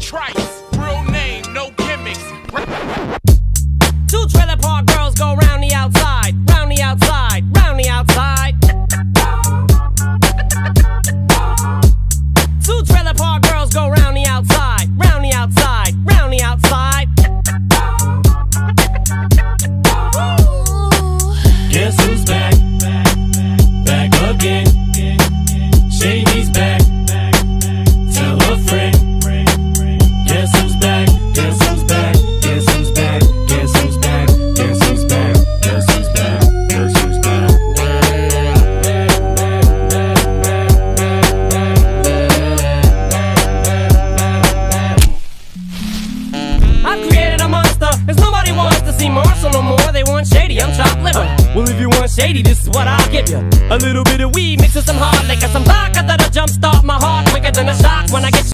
Trice, real name, no gimmicks. Two trailer park girls go round the outside, round the outside, round the outside. Two trailer park girls go round the outside, round the outside, round the outside. Guess who's back? Back again. Shady's back. I've created a monster, cause nobody wants to see Marshall no more. They want shady, I'm chopped liver. Well, if you want shady, this is what I'll give you. A little bit of weed mixed with some hard liquor, some vodka that'll jumpstart my heart quicker than a shock when I get